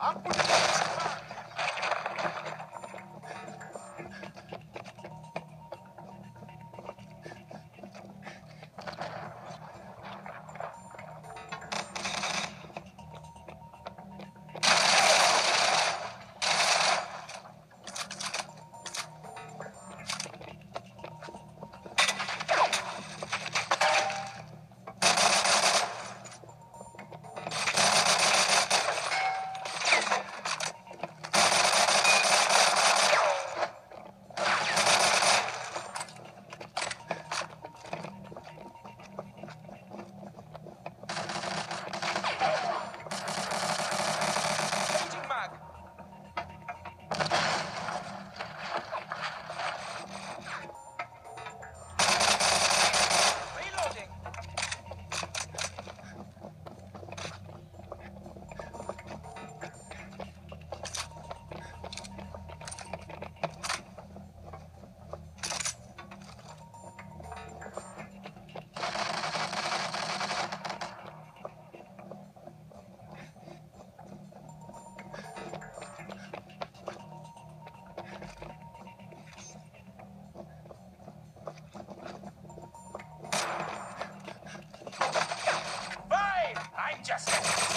Changing justice.